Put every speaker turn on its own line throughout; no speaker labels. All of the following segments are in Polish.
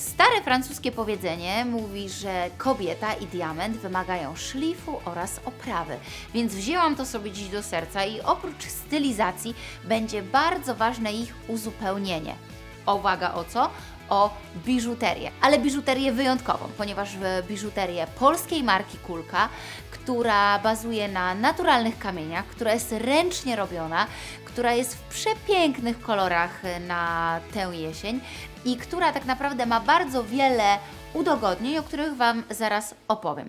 Stare francuskie powiedzenie mówi, że kobieta i diament wymagają szlifu oraz oprawy, więc wzięłam to sobie dziś do serca i oprócz stylizacji będzie bardzo ważne ich uzupełnienie. Uwaga o co? O biżuterię, ale biżuterię wyjątkową, ponieważ biżuterię polskiej marki Kulka, która bazuje na naturalnych kamieniach, która jest ręcznie robiona, która jest w przepięknych kolorach na tę jesień i która tak naprawdę ma bardzo wiele udogodnień, o których Wam zaraz opowiem.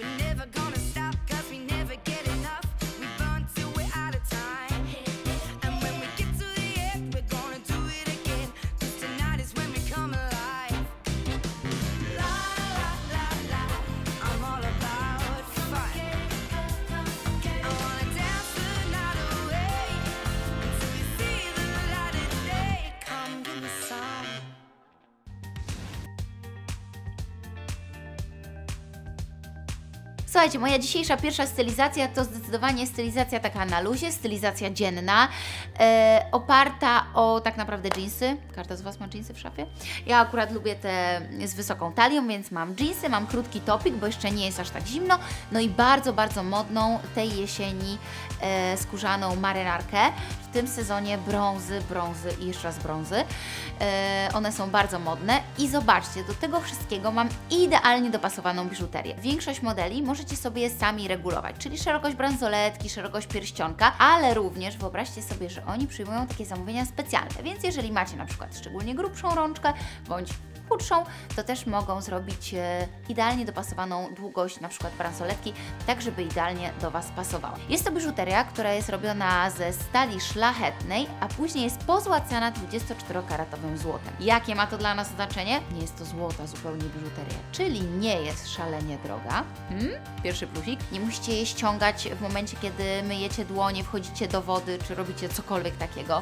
Słuchajcie, moja dzisiejsza pierwsza stylizacja to zdecydowanie stylizacja taka na luzie, stylizacja dzienna, e, oparta o tak naprawdę jeansy. Każda z Was ma jeansy w szafie? Ja akurat lubię te z wysoką talią, więc mam jeansy, mam krótki topik, bo jeszcze nie jest aż tak zimno, no i bardzo, bardzo modną tej jesieni e, skórzaną marynarkę. W tym sezonie brązy, brązy i jeszcze raz brązy. E, one są bardzo modne i zobaczcie, do tego wszystkiego mam idealnie dopasowaną biżuterię. Większość modeli możecie sobie sami regulować, czyli szerokość bransoletki, szerokość pierścionka, ale również wyobraźcie sobie, że oni przyjmują takie zamówienia specjalne, więc jeżeli macie na przykład szczególnie grubszą rączkę bądź chudszą, to też mogą zrobić e, idealnie dopasowaną długość na przykład bransoletki, tak żeby idealnie do Was pasowała. Jest to biżuteria, która jest robiona ze stali szlachetnej, a później jest pozłacana 24-karatowym złotem. Jakie ma to dla nas znaczenie? Nie jest to złota zupełnie biżuteria, czyli nie jest szalenie droga. Hmm? Pierwszy plusik. Nie musicie jej ściągać w momencie, kiedy myjecie dłonie, wchodzicie do wody, czy robicie cokolwiek takiego.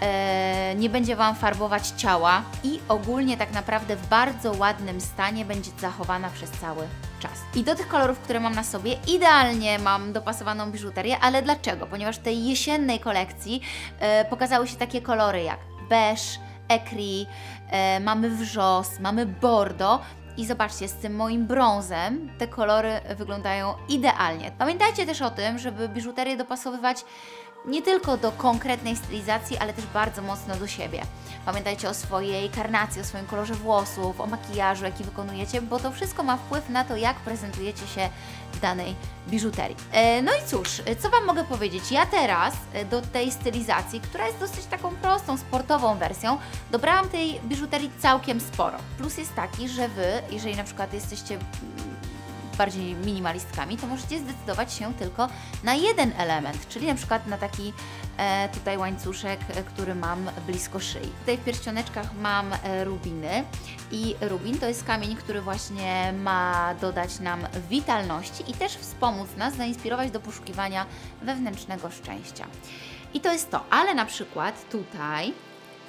E, nie będzie Wam farbować ciała i ogólnie tak naprawdę w bardzo ładnym stanie będzie zachowana przez cały czas. I do tych kolorów, które mam na sobie, idealnie mam dopasowaną biżuterię, ale dlaczego? Ponieważ w tej jesiennej kolekcji e, pokazały się takie kolory jak beige, ecri, e, mamy wrzos, mamy bordo i zobaczcie, z tym moim brązem te kolory wyglądają idealnie. Pamiętajcie też o tym, żeby biżuterię dopasowywać nie tylko do konkretnej stylizacji, ale też bardzo mocno do siebie. Pamiętajcie o swojej karnacji, o swoim kolorze włosów, o makijażu, jaki wykonujecie, bo to wszystko ma wpływ na to, jak prezentujecie się w danej biżuterii. E, no i cóż, e, co Wam mogę powiedzieć? Ja teraz e, do tej stylizacji, która jest dosyć taką prostą, sportową wersją, dobrałam tej biżuterii całkiem sporo. Plus jest taki, że Wy, jeżeli na przykład jesteście bardziej minimalistkami, to możecie zdecydować się tylko na jeden element, czyli na przykład na taki e, tutaj łańcuszek, e, który mam blisko szyi. Tutaj w pierścioneczkach mam e, rubiny i rubin to jest kamień, który właśnie ma dodać nam witalności i też wspomóc nas, zainspirować do poszukiwania wewnętrznego szczęścia. I to jest to, ale na przykład tutaj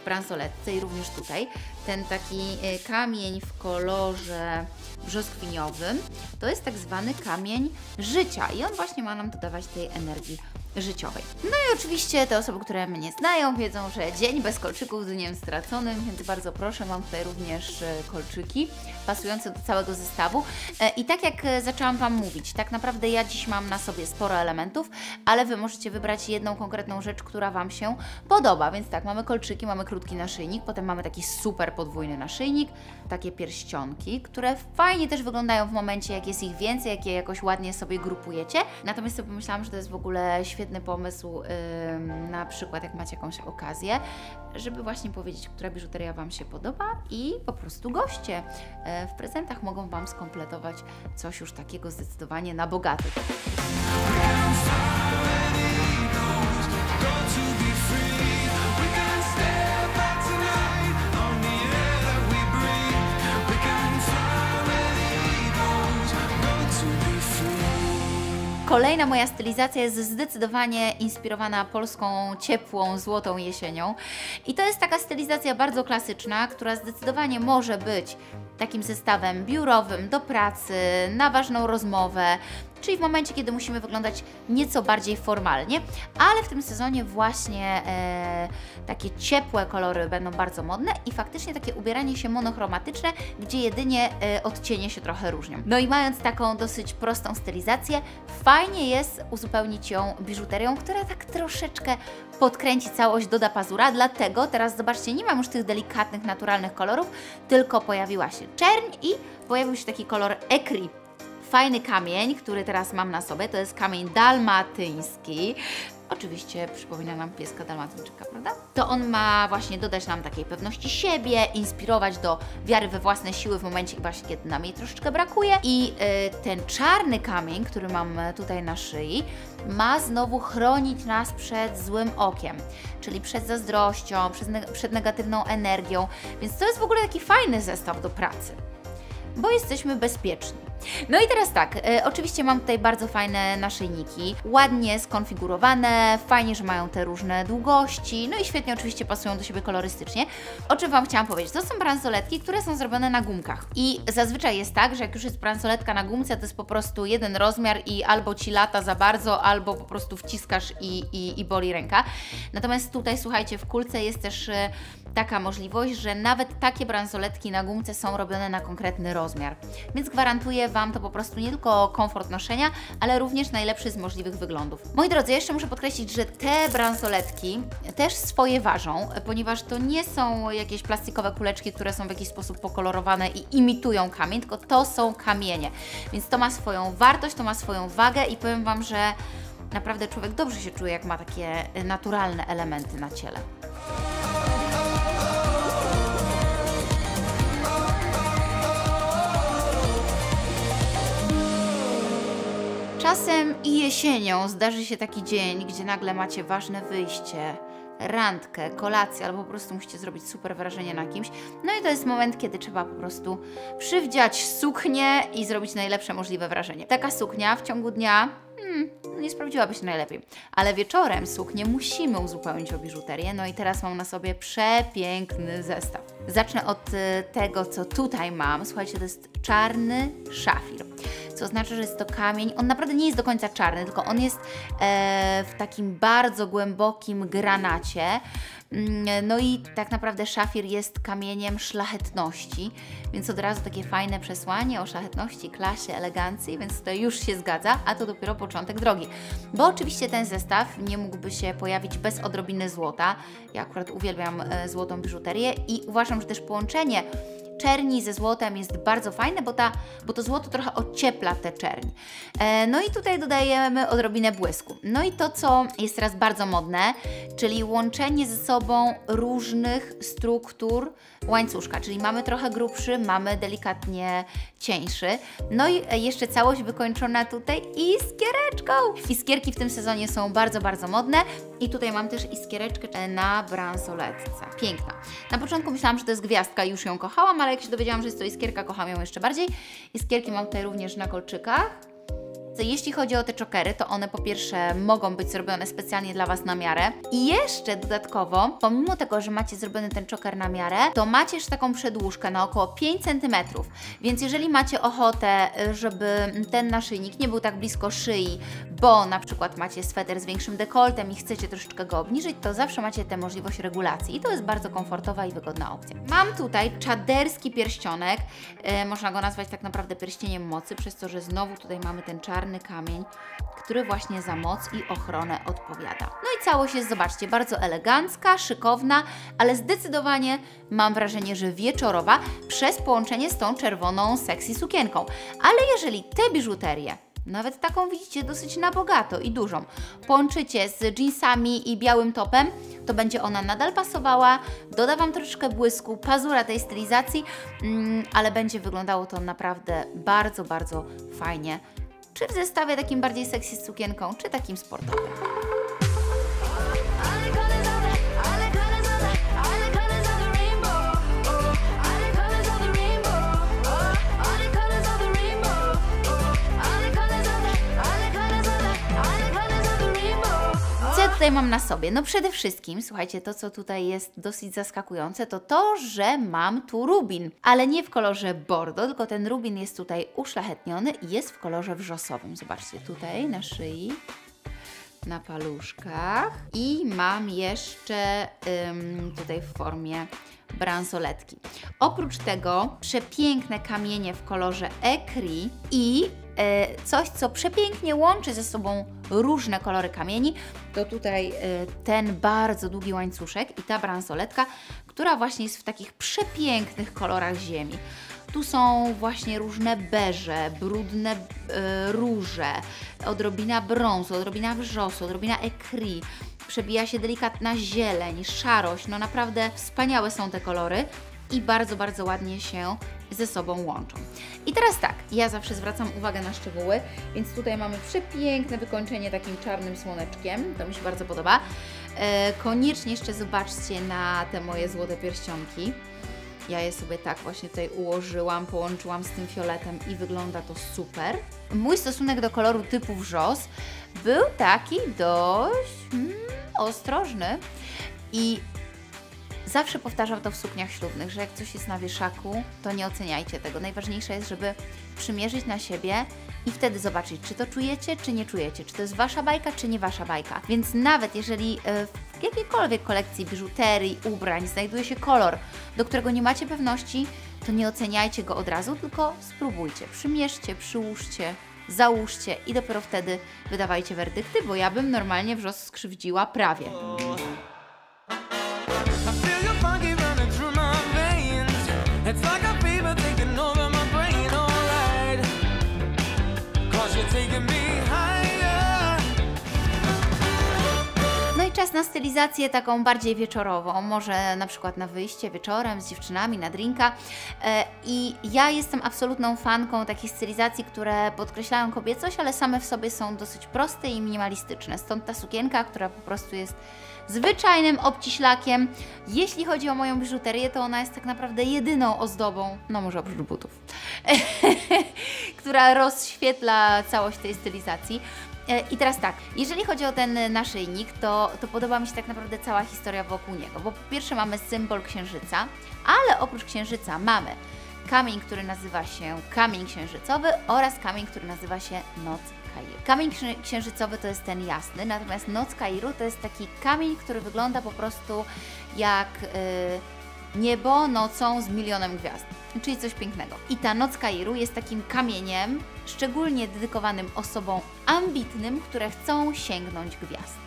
bransoletce i również tutaj. Ten taki e, kamień w kolorze brzoskwiniowym to jest tak zwany kamień życia i on właśnie ma nam dodawać tej energii życiowej. No i oczywiście te osoby, które mnie znają, wiedzą, że dzień bez kolczyków dniem straconym, więc bardzo proszę, mam tutaj również e, kolczyki pasujące do całego zestawu. E, I tak jak e, zaczęłam Wam mówić, tak naprawdę ja dziś mam na sobie sporo elementów, ale Wy możecie wybrać jedną konkretną rzecz, która Wam się podoba. Więc tak, mamy kolczyki, mamy krótki naszyjnik, potem mamy taki super podwójny naszyjnik, takie pierścionki, które fajnie też wyglądają w momencie, jak jest ich więcej, jak je jakoś ładnie sobie grupujecie. Natomiast sobie pomyślałam, że to jest w ogóle świetny pomysł, na przykład jak macie jakąś okazję, żeby właśnie powiedzieć, która biżuteria Wam się podoba i po prostu goście e, w prezentach mogą Wam skompletować coś już takiego zdecydowanie na bogato. Kolejna moja stylizacja jest zdecydowanie inspirowana polską, ciepłą, złotą jesienią. I to jest taka stylizacja bardzo klasyczna, która zdecydowanie może być takim zestawem biurowym do pracy, na ważną rozmowę, czyli w momencie, kiedy musimy wyglądać nieco bardziej formalnie, ale w tym sezonie właśnie e, takie ciepłe kolory będą bardzo modne i faktycznie takie ubieranie się monochromatyczne, gdzie jedynie e, odcienie się trochę różnią. No i mając taką dosyć prostą stylizację, fajnie jest uzupełnić ją biżuterią, która tak troszeczkę podkręci całość, doda pazura, dlatego teraz zobaczcie, nie mam już tych delikatnych, naturalnych kolorów, tylko pojawiła się czerń i pojawił się taki kolor ekri. Fajny kamień, który teraz mam na sobie, to jest kamień dalmatyński. Oczywiście przypomina nam pieska dalmatyńczyka, prawda? To on ma właśnie dodać nam takiej pewności siebie, inspirować do wiary we własne siły w momencie właśnie, kiedy nam jej troszeczkę brakuje. I y, ten czarny kamień, który mam tutaj na szyi, ma znowu chronić nas przed złym okiem, czyli przed zazdrością, przed, przed negatywną energią. Więc to jest w ogóle taki fajny zestaw do pracy bo jesteśmy bezpieczni. No i teraz tak, e, oczywiście mam tutaj bardzo fajne naszyjniki, ładnie skonfigurowane, fajnie, że mają te różne długości, no i świetnie oczywiście pasują do siebie kolorystycznie. O czym Wam chciałam powiedzieć? To są bransoletki, które są zrobione na gumkach i zazwyczaj jest tak, że jak już jest bransoletka na gumce, to jest po prostu jeden rozmiar i albo Ci lata za bardzo, albo po prostu wciskasz i, i, i boli ręka. Natomiast tutaj, słuchajcie, w kulce jest też e, taka możliwość, że nawet takie bransoletki na gumce są robione na konkretny rozmiar. Więc gwarantuję Wam to po prostu nie tylko komfort noszenia, ale również najlepszy z możliwych wyglądów. Moi drodzy, jeszcze muszę podkreślić, że te bransoletki też swoje ważą, ponieważ to nie są jakieś plastikowe kuleczki, które są w jakiś sposób pokolorowane i imitują kamień, tylko to są kamienie. Więc to ma swoją wartość, to ma swoją wagę i powiem Wam, że naprawdę człowiek dobrze się czuje, jak ma takie naturalne elementy na ciele. Czasem i jesienią zdarzy się taki dzień, gdzie nagle macie ważne wyjście, randkę, kolację, albo po prostu musicie zrobić super wrażenie na kimś. No i to jest moment, kiedy trzeba po prostu przywdziać suknię i zrobić najlepsze możliwe wrażenie. Taka suknia w ciągu dnia hmm, nie sprawdziłaby się najlepiej. Ale wieczorem suknię musimy uzupełnić o biżuterię. No i teraz mam na sobie przepiękny zestaw. Zacznę od y, tego, co tutaj mam. Słuchajcie, to jest czarny szafir co oznacza, że jest to kamień. On naprawdę nie jest do końca czarny, tylko on jest e, w takim bardzo głębokim granacie. Mm, no i tak naprawdę szafir jest kamieniem szlachetności, więc od razu takie fajne przesłanie o szlachetności, klasie, elegancji, więc to już się zgadza, a to dopiero początek drogi. Bo oczywiście ten zestaw nie mógłby się pojawić bez odrobiny złota. Ja akurat uwielbiam e, złotą biżuterię i uważam, że też połączenie czerni ze złotem jest bardzo fajne, bo, ta, bo to złoto trochę ociepla tę czerń. E, no i tutaj dodajemy odrobinę błysku. No i to, co jest teraz bardzo modne, czyli łączenie ze sobą różnych struktur łańcuszka, czyli mamy trochę grubszy, mamy delikatnie cieńszy. No i jeszcze całość wykończona tutaj iskiereczką. Iskierki w tym sezonie są bardzo, bardzo modne i tutaj mam też iskiereczkę na bransoletce. Piękna. Na początku myślałam, że to jest gwiazdka już ją kochałam, ale jak się dowiedziałam, że jest to iskierka, kocham ją jeszcze bardziej. Iskierki mam tutaj również na kolczykach. Jeśli chodzi o te czokery, to one po pierwsze mogą być zrobione specjalnie dla Was na miarę. I jeszcze dodatkowo, pomimo tego, że macie zrobiony ten czoker na miarę, to macie już taką przedłużkę na około 5 cm, więc jeżeli macie ochotę, żeby ten naszyjnik nie był tak blisko szyi, bo na przykład macie sweter z większym dekoltem i chcecie troszeczkę go obniżyć, to zawsze macie tę możliwość regulacji. I to jest bardzo komfortowa i wygodna opcja. Mam tutaj czaderski pierścionek, e, można go nazwać tak naprawdę pierścieniem mocy, przez to, że znowu tutaj mamy ten czarny kamień, który właśnie za moc i ochronę odpowiada. No i całość jest, zobaczcie, bardzo elegancka, szykowna, ale zdecydowanie mam wrażenie, że wieczorowa przez połączenie z tą czerwoną sexy sukienką. Ale jeżeli te biżuterię nawet taką widzicie dosyć na bogato i dużą. Połączycie z jeansami i białym topem, to będzie ona nadal pasowała, doda Wam błysku, pazura tej stylizacji, mm, ale będzie wyglądało to naprawdę bardzo, bardzo fajnie. Czy w zestawie takim bardziej sexy z sukienką, czy takim sportowym. Tutaj mam na sobie? No przede wszystkim, słuchajcie, to co tutaj jest dosyć zaskakujące, to to, że mam tu rubin, ale nie w kolorze bordo, tylko ten rubin jest tutaj uszlachetniony i jest w kolorze wrzosowym. Zobaczcie, tutaj na szyi na paluszkach i mam jeszcze ym, tutaj w formie bransoletki. Oprócz tego przepiękne kamienie w kolorze ekri i e, coś, co przepięknie łączy ze sobą różne kolory kamieni, to tutaj e, ten bardzo długi łańcuszek i ta bransoletka, która właśnie jest w takich przepięknych kolorach ziemi. Tu są właśnie różne beże, brudne e, róże, odrobina brązu, odrobina wrzosu, odrobina ekri. Przebija się delikatna zieleń, szarość. No naprawdę wspaniałe są te kolory i bardzo, bardzo ładnie się ze sobą łączą. I teraz tak, ja zawsze zwracam uwagę na szczegóły, więc tutaj mamy przepiękne wykończenie takim czarnym słoneczkiem, to mi się bardzo podoba. E, koniecznie jeszcze zobaczcie na te moje złote pierścionki. Ja je sobie tak właśnie tutaj ułożyłam, połączyłam z tym fioletem i wygląda to super. Mój stosunek do koloru typu wrzos był taki dość mm, ostrożny i zawsze powtarzam to w sukniach ślubnych, że jak coś jest na wieszaku, to nie oceniajcie tego. Najważniejsze jest, żeby przymierzyć na siebie i wtedy zobaczyć, czy to czujecie, czy nie czujecie, czy to jest Wasza bajka, czy nie Wasza bajka. Więc nawet jeżeli e, jakiejkolwiek kolekcji biżuterii, ubrań znajduje się kolor, do którego nie macie pewności, to nie oceniajcie go od razu, tylko spróbujcie, przymierzcie, przyłóżcie, załóżcie i dopiero wtedy wydawajcie werdykty, bo ja bym normalnie wrzos skrzywdziła prawie. Na stylizację taką bardziej wieczorową, może na przykład na wyjście wieczorem z dziewczynami, na drinka. E, I ja jestem absolutną fanką takich stylizacji, które podkreślają kobiecość, ale same w sobie są dosyć proste i minimalistyczne. Stąd ta sukienka, która po prostu jest zwyczajnym obciślakiem. Jeśli chodzi o moją biżuterię, to ona jest tak naprawdę jedyną ozdobą, no może oprócz butów, która rozświetla całość tej stylizacji. E, I teraz tak, jeżeli chodzi o ten naszyjnik, to, to podoba mi się tak naprawdę cała historia wokół niego, bo po pierwsze mamy symbol księżyca, ale oprócz księżyca mamy kamień, który nazywa się kamień księżycowy oraz kamień, który nazywa się noc Kairu. Kamień księ- księżycowy to jest ten jasny, natomiast noc Kairu to jest taki kamień, który wygląda po prostu jak y, niebo nocą z milionem gwiazd, czyli coś pięknego. I ta noc Kairu jest takim kamieniem, szczególnie dedykowanym osobom ambitnym, które chcą sięgnąć gwiazd.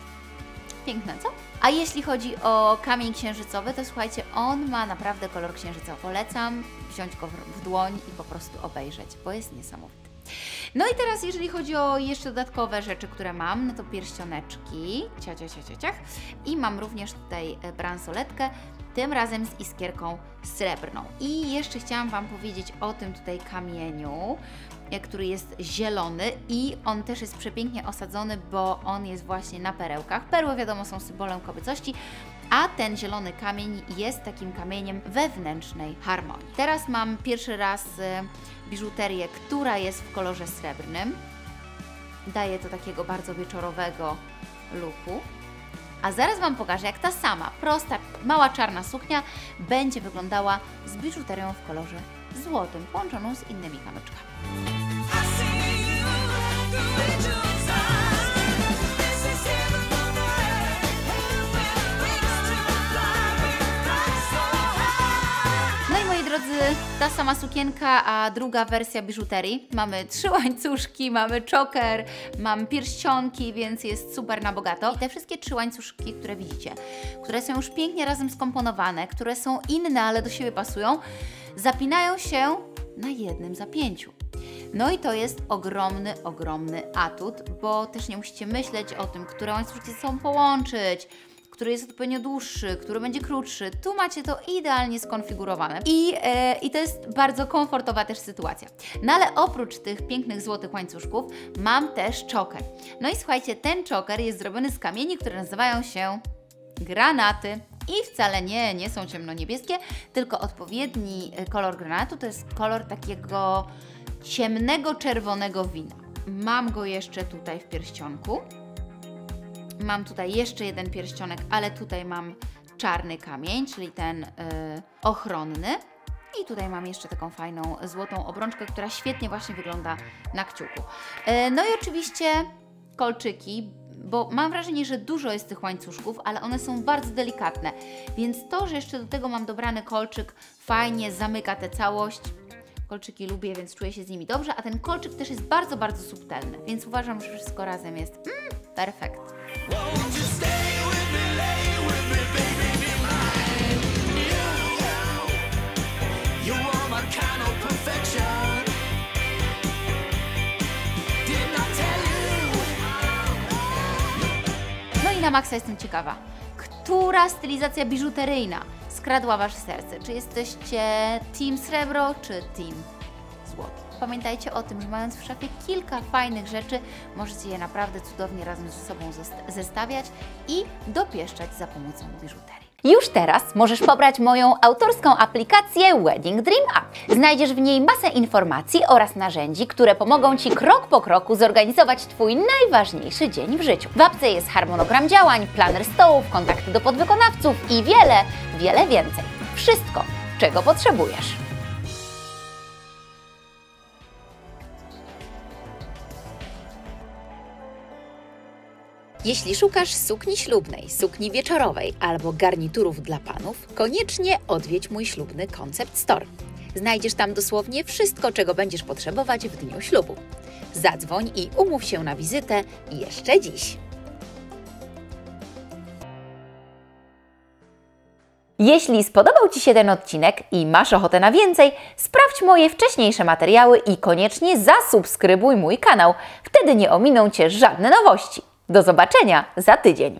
Piękne, co? A jeśli chodzi o kamień księżycowy, to słuchajcie, on ma naprawdę kolor księżyca. Polecam wziąć go w, dłoń i po prostu obejrzeć, bo jest niesamowity. No i teraz, jeżeli chodzi o jeszcze dodatkowe rzeczy, które mam, no to pierścioneczki, cia, cia, cia, cia, ciach. I mam również tutaj e, bransoletkę, tym razem z iskierką srebrną. I jeszcze chciałam Wam powiedzieć o tym tutaj kamieniu, e, który jest zielony i on też jest przepięknie osadzony, bo on jest właśnie na perełkach. Perły wiadomo są symbolem kobiecości, a ten zielony kamień jest takim kamieniem wewnętrznej harmonii. Teraz mam pierwszy raz e, biżuterię, która jest w kolorze srebrnym. Daje to takiego bardzo wieczorowego looku. A zaraz Wam pokażę, jak ta sama, prosta, mała czarna suknia będzie wyglądała z biżuterią w kolorze złotym, połączoną z innymi kamyczkami. Ta sama sukienka, a druga wersja biżuterii. Mamy trzy łańcuszki, mamy czoker, mam pierścionki, więc jest super na bogato. I te wszystkie trzy łańcuszki, które widzicie, które są już pięknie razem skomponowane, które są inne, ale do siebie pasują, zapinają się na jednym zapięciu. No i to jest ogromny, ogromny atut, bo też nie musicie myśleć o tym, które łańcuszki ze sobą połączyć, który jest odpowiednio dłuższy, który będzie krótszy. Tu macie to idealnie skonfigurowane. I, e, I to jest bardzo komfortowa też sytuacja. No ale oprócz tych pięknych złotych łańcuszków mam też czoker. No i słuchajcie, ten czoker jest zrobiony z kamieni, które nazywają się granaty. I wcale nie, nie są ciemnoniebieskie, tylko odpowiedni e, kolor granatu to jest kolor takiego ciemnego czerwonego wina. Mam go jeszcze tutaj w pierścionku. Mam tutaj jeszcze jeden pierścionek, ale tutaj mam czarny kamień, czyli ten y, ochronny. I tutaj mam jeszcze taką fajną złotą obrączkę, która świetnie właśnie wygląda na kciuku. E, No i oczywiście kolczyki, bo mam wrażenie, że dużo jest tych łańcuszków, ale one są bardzo delikatne. Więc to, że jeszcze do tego mam dobrany kolczyk, fajnie zamyka tę całość. Kolczyki lubię, więc czuję się z nimi dobrze, a ten kolczyk też jest bardzo, bardzo subtelny, więc uważam, że wszystko razem jest mm, perfekt. No i na maksa jestem ciekawa, która stylizacja biżuteryjna skradła Wasze serce? Czy jesteście team srebro, czy team? Pamiętajcie o tym, że mając w szafie kilka fajnych rzeczy, możecie je naprawdę cudownie razem ze sobą zest- zestawiać i dopieszczać za pomocą biżuterii. Już teraz możesz pobrać moją autorską aplikację Wedding Dream App. Znajdziesz w niej masę informacji oraz narzędzi, które pomogą Ci krok po kroku zorganizować Twój najważniejszy dzień w życiu. W apce jest harmonogram działań, planer stołów, kontakty do podwykonawców i wiele, wiele więcej. Wszystko, czego potrzebujesz. Jeśli szukasz sukni ślubnej, sukni wieczorowej albo garniturów dla panów, koniecznie odwiedź mój ślubny Concept Store. Znajdziesz tam dosłownie wszystko, czego będziesz potrzebować w dniu ślubu. Zadzwoń i umów się na wizytę jeszcze dziś. Jeśli spodobał Ci się ten odcinek i masz ochotę na więcej, sprawdź moje wcześniejsze materiały i koniecznie zasubskrybuj mój kanał. Wtedy nie ominą Cię żadne nowości. Do zobaczenia za tydzień.